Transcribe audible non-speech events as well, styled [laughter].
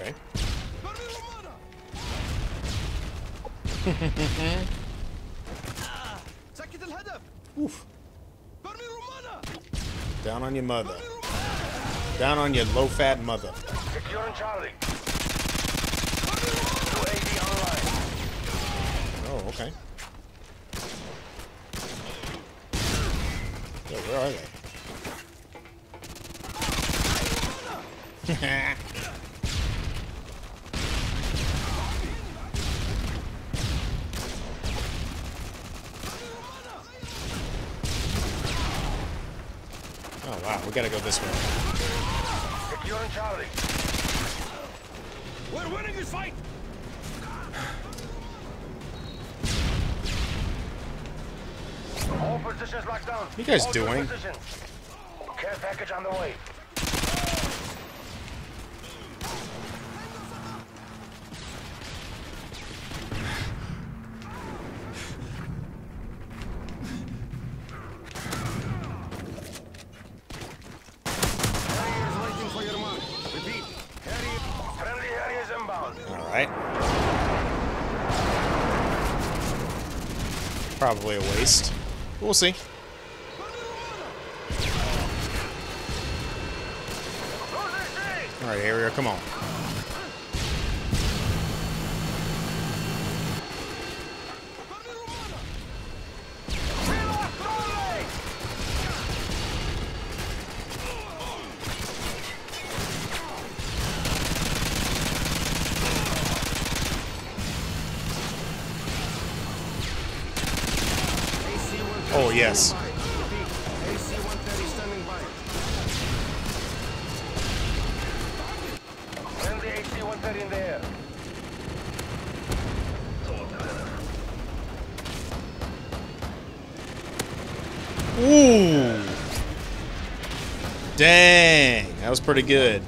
Okay. Oof. Down on your mother. Down on your low-fat mother. Securing Charlie. Oh, okay. Yeah, where are they? [laughs] [laughs] oh wow, we gotta go this way. Securing Charlie. We're winning this fight All positions locked down. You guys All doing? Positions. Care package on the way. Right. Probably a waste. We'll see. Losing C. All right, Harrier, come on. The yes. Ooh. Dang, that was pretty good.